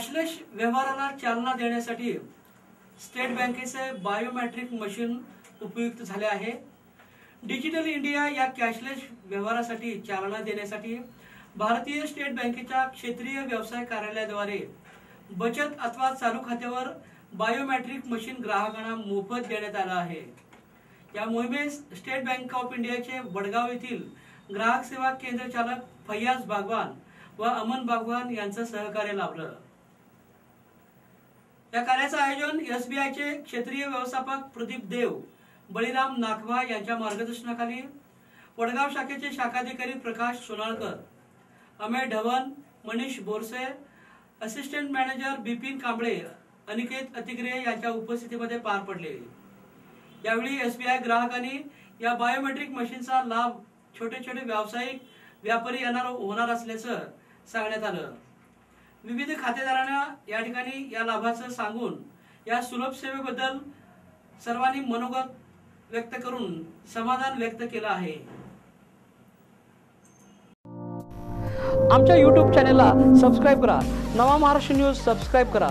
Cashless व्यवहाराला चालना देण्यासाठी स्टेट बँकेचे बायोमॅट्रिक मशीन उपयुक्त झाले आहे. डिजिटल इंडिया या कॅशलेस व्यवहारासाठी चालना देण्यासाठी भारतीय स्टेट बँकेच्या क्षेत्रीय व्यवसाय कार्यालयाद्वारे बचत अथवा चालू खात्यावर बायोमॅट्रिक मशीन ग्राहकांना मोफत देण्यात आलं आहे. या मोहिमेस स्टेट बँक ऑफ इंडियाचे वडगाव येथील ग्राहक सेवा केंद्र चालक फैयाज बागवान व अमन बागवान यांचं सहकार्य लाभलं. या कार्याचं आयोजन एसबीआयचे क्षेत्रीय व्यवस्थापक प्रदीप देव बळीराम नाखवा यांच्या मार्गदर्शनाखाली वडगाव शाखेचे शाखाधिकारी प्रकाश सोनाळकर अमेय ढवण मनीष बोरसे असिस्टंट मॅनेजर बिपिन कांबळे अनिकेत अतिग्रे यांच्या उपस्थितीमध्ये पार पडले. यावेळी एसबीआय ग्राहकांनी या बायोमेट्रिक मशीनचा लाभ छोटे छोटे व्यावसायिक व्यापारी यांना होणार असल्याचं सांगण्यात आलं. विविध खातेदारांना या ठिकाणी या लाभाचं सांगून या सुलभ सेवेबद्दल सर्वांनी मनोगत व्यक्त करून समाधान व्यक्त केलं आहे. आमच्या यूट्यूब चॅनेलला सबस्क्राईब करा. नवा महाराष्ट्र न्यूज सबस्क्राईब करा.